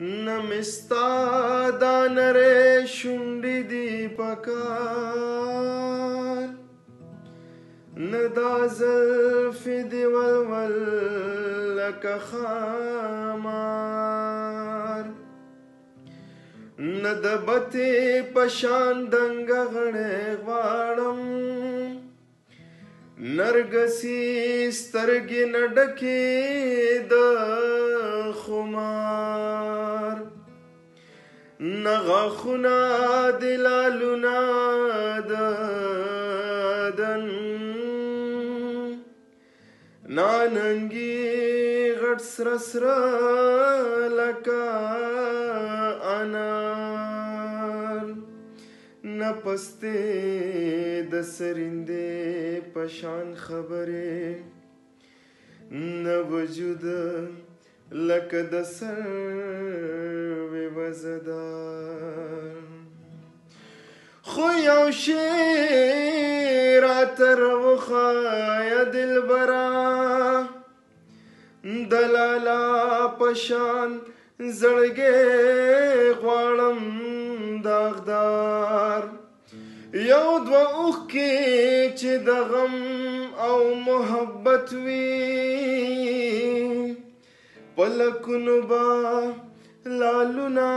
نمستا دا نره شنڈی دی پکار ندا زلف دی ولول لکا خامار ندبتی پشان دنگ غنه غوارم نرگسی سترگی نڈکی دا خمار نه غخونه دلالونه ددن ناننګي غټ سر سر لکا انار نپسته د سرنده پشان خبره نه وجود لکه د سر وزدا خو یو شی را تر وخایه دلبره دلالا پشان زړګې غواړم داغدار یو دوه اوښکې چې د غم او محبت وي پلکونو به لالونه